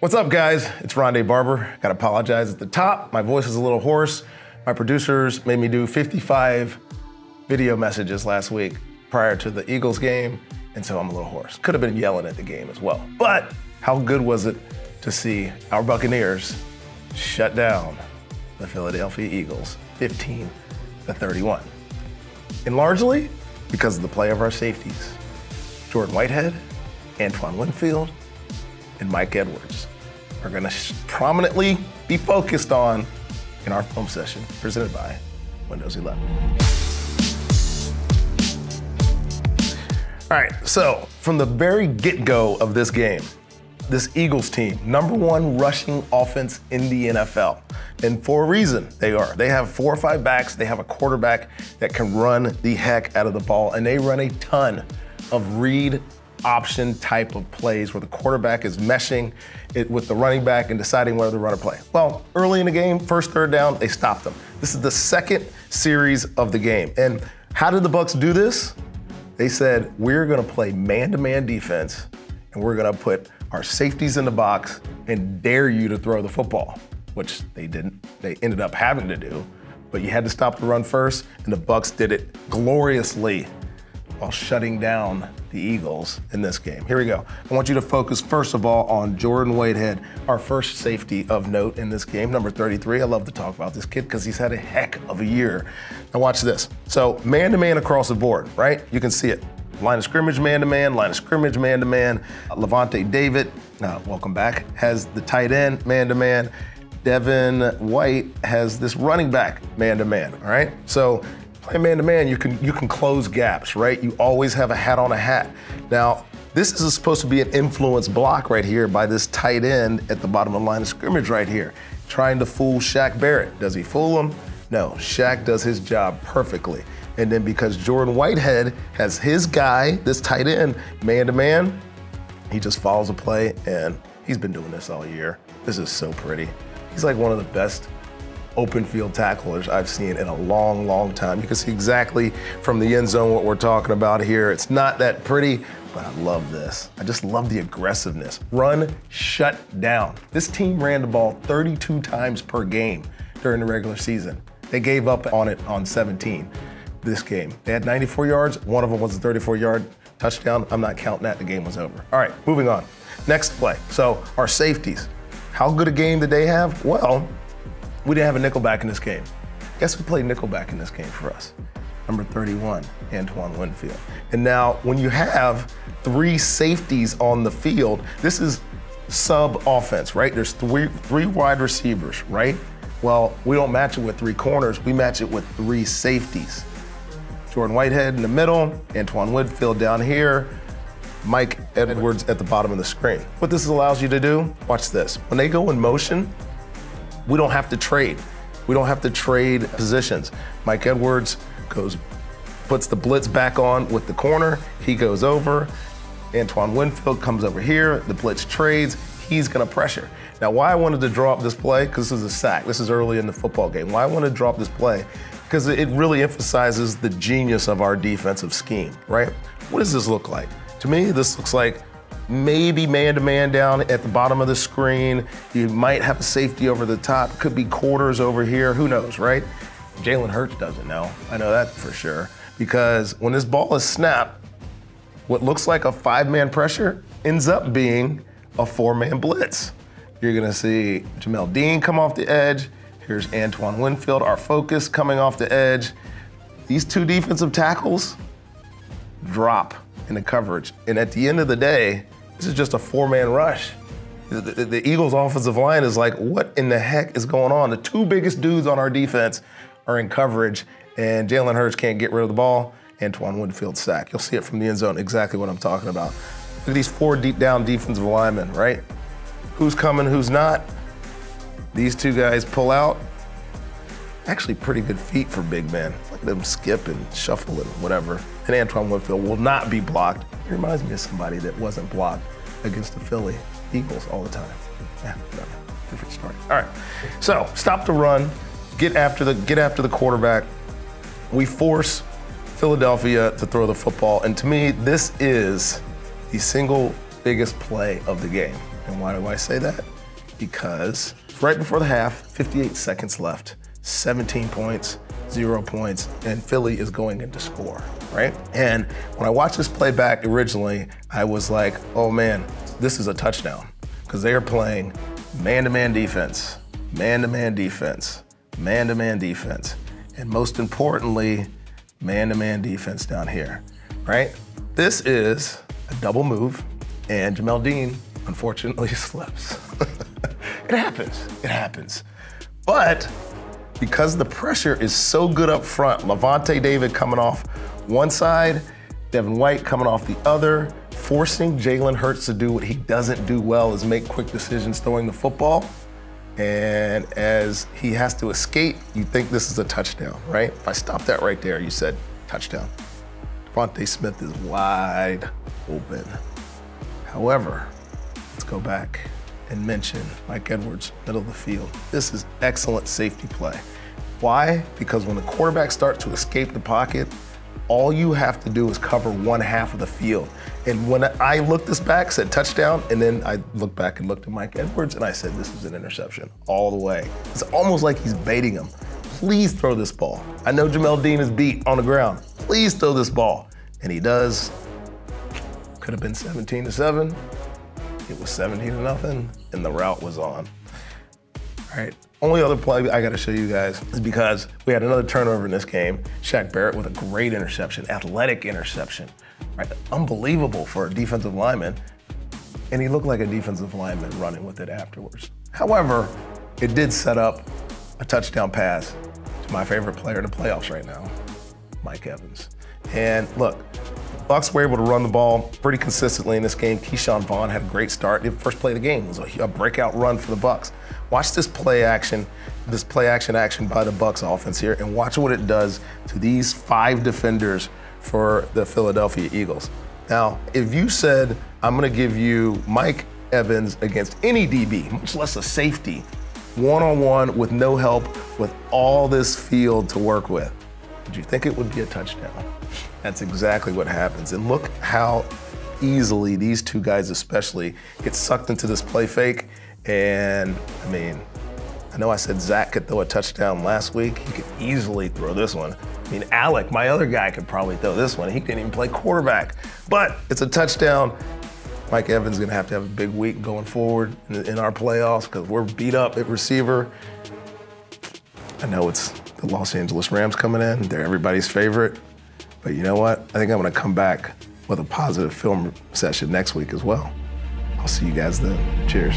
What's up, guys? It's Ronde Barber. Gotta apologize at the top. My voice is a little hoarse. My producers made me do 55 video messages last week prior to the Eagles game, and so I'm a little hoarse. Could have been yelling at the game as well. But how good was it to see our Buccaneers shut down the Philadelphia Eagles 15 to 31? And largely because of the play of our safeties Jordan Whitehead, Antoine Winfield, and Mike Edwards are going to prominently be focused on in our film session presented by Windows 11. All right, so from the very get go of this game, this Eagles team, number one rushing offense in the NFL. And for a reason, they are. They have four or five backs, they have a quarterback that can run the heck out of the ball, and they run a ton of read option type of plays where the quarterback is meshing it with the running back and deciding whether to run or play. Well, early in the game, first third down, they stopped them. This is the second series of the game. And how did the Bucs do this? They said, "We're going to play man-to-man defense and we're going to put our safeties in the box and dare you to throw the football." Which they didn't. They ended up having to do. But you had to stop the run first, and the Bucs did it gloriously while shutting down the Eagles in this game. Here we go. I want you to focus first of all on Jordan Whitehead, our first safety of note in this game, number 33. I love to talk about this kid because he's had a heck of a year. Now watch this. So man to man across the board, right? You can see it. Line of scrimmage man to man, line of scrimmage man to man. Lavonte David, uh, welcome back, has the tight end man to man. Devin White has this running back man to man, all right? So play man to man, you can you can close gaps, right? You always have a hat on a hat. Now, this is supposed to be an influence block right here by this tight end at the bottom of the line of scrimmage right here, trying to fool Shaq Barrett. Does he fool him? No, Shaq does his job perfectly. And then because Jordan Whitehead has his guy, this tight end, man to man, he just follows a play, and he's been doing this all year. This is so pretty. He's like one of the best open field tacklers I've seen in a long, long time. You can see exactly from the end zone what we're talking about here. It's not that pretty, but I love this. I just love the aggressiveness. Run, shut down. This team ran the ball 32 times per game during the regular season. They gave up on it on 17 this game. They had 94 yards. One of them was a 34 yard touchdown. I'm not counting that. The game was over. All right, moving on. Next play. So, our safeties. How good a game did they have? Well, we didn't have a nickelback in this game. Guess who played nickelback in this game for us? Number 31, Antoine Winfield. And now, when you have three safeties on the field, this is sub offense, right? There's three, three wide receivers, right? Well, we don't match it with three corners, we match it with three safeties. Jordan Whitehead in the middle, Antoine Winfield down here, Mike Edwards at the bottom of the screen. What this allows you to do, watch this. When they go in motion, we don't have to trade. We don't have to trade positions. Mike Edwards goes, puts the blitz back on with the corner. He goes over. Antoine Winfield comes over here. The blitz trades. He's going to pressure. Now, why I wanted to draw up this play, because this is a sack. This is early in the football game. Why I wanted to draw up this play, because it really emphasizes the genius of our defensive scheme, right? What does this look like? To me, this looks like maybe man to man down at the bottom of the screen. You might have a safety over the top. Could be quarters over here. Who knows, right? Jalen Hurts doesn't know. I know that for sure. Because when this ball is snapped, what looks like a five man pressure ends up being a four man blitz. You're to see Jamel Dean come off the edge. Here's Antoine Winfield, our focus, coming off the edge. These two defensive tackles drop in the coverage. And at the end of the day, this is just a four-man rush. The, the, the, Eagles' offensive line is like, what in the heck is going on? The two biggest dudes on our defense are in coverage, and Jalen Hurts can't get rid of the ball. Antoine Winfield sack. You'll see it from the end zone, exactly what I'm talking about. Look at these four deep down defensive linemen, right? Who's coming, who's not? These two guys pull out. Actually, pretty good feet for big men. Look them skip and shuffle and whatever. And Antoine Winfield will not be blocked he reminds me of somebody that wasn't blocked against the Philly Eagles all the time. Yeah, different story. All right. So stop the run, get after the get after the quarterback. We force Philadelphia to throw the football, and to me, this is the single biggest play of the game. And why do I say that? Because right before the half, 58 seconds left, 17 points, zero points, and Philly is going into score, right? And when I watched this play back originally, I was like, oh man, this is a touchdown. Because they are playing man to man defense, man to man defense, man to man defense, and most importantly, man to man defense down here, right? This is a double move, and Jamel Dean unfortunately slips. it happens, it happens. But because the pressure is so good up front, Lavonte David coming off one side, Devin White coming off the other, forcing Jalen Hurts to do what he doesn't do well is make quick decisions throwing the football. And as he has to escape, you think this is a touchdown, right? If I stop that right there, you said touchdown. DeVonta Smith is wide open. However, let's go back and mention Mike Edwards, middle of the field. This is excellent safety play. Why? Because when the quarterback starts to escape the pocket, all you have to do is cover one half of the field. And when I looked this back, said touchdown, and then I looked back and looked at Mike Edwards and I said, this is an interception all the way. It's almost like he's baiting him. Please throw this ball. I know Jamel Dean is beat on the ground. Please throw this ball. And he does. Could have been 17 to 7. It was 17 to nothing, and the route was on. All right, only other play I got to show you guys is because we had another turnover in this game. Shaq Barrett with a great interception, athletic interception, right? Unbelievable for a defensive lineman. And he looked like a defensive lineman running with it afterwards. However, it did set up a touchdown pass to my favorite player in the playoffs right now, Mike Evans. And look, Bucs were able to run the ball pretty consistently in this game. Ke'Shawn Vaughn had a great start. The first play of the game was a, a breakout run for the Bucs. Watch this play action, this play action action by the Bucs offense here, and watch what it does to these five defenders for the Philadelphia Eagles. Now, if you said I'm going to give you Mike Evans against any DB, much less a safety, one on one with no help, with all this field to work with, did you think it would be a touchdown? That's exactly what happens. And look how easily these two guys, especially, get sucked into this play fake. And I mean, I know I said Zach could throw a touchdown last week. He could easily throw this one. I mean, Alec, my other guy, could probably throw this one. He didn't even play quarterback. But it's a touchdown. Mike Evans is going to have to have a big week going forward in, in our playoffs because we're beat up at receiver. I know it's the Los Angeles Rams coming in. They're everybody's favorite. But you know what? I think I'm going to come back with a positive film session next week as well. I'll see you guys then. Cheers.